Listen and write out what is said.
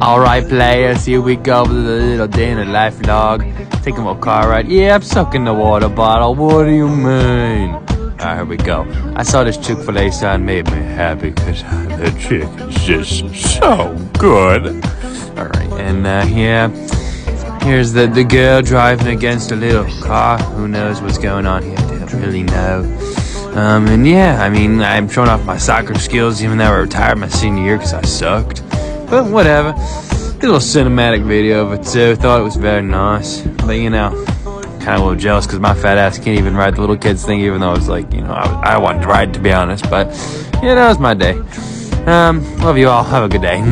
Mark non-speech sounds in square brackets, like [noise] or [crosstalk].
Alright, players, here we go with a little the life log. Taking a car ride. Yeah, I'm sucking the water bottle. What do you mean? Alright, here we go. I saw this Chick fil A sign, made me happy because [laughs] the is just so good. Alright, and uh, yeah, here's the, the girl driving against a little car. Who knows what's going on here? Don't really know. Um, and yeah, I mean, I'm showing off my soccer skills even though I retired my senior year because I sucked. But whatever. Did a little cinematic video of it too. Thought it was very nice. But you know, kind of a little jealous because my fat ass can't even ride the little kids thing, even though it's like, you know, I, I wanted to ride to be honest. But, yeah, that was my day. Um, love you all. Have a good day.